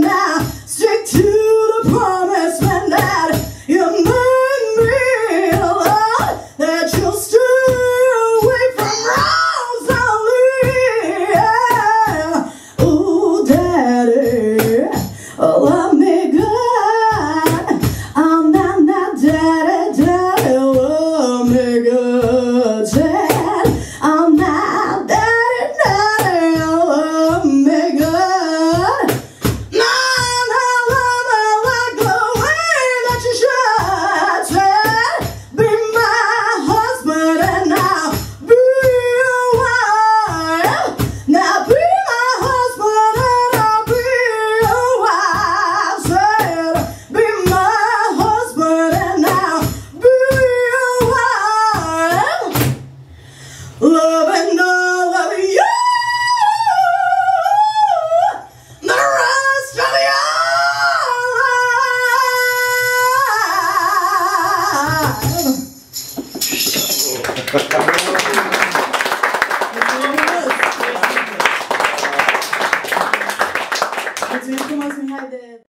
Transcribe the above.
remember Mulțumim frumos, Mihai, de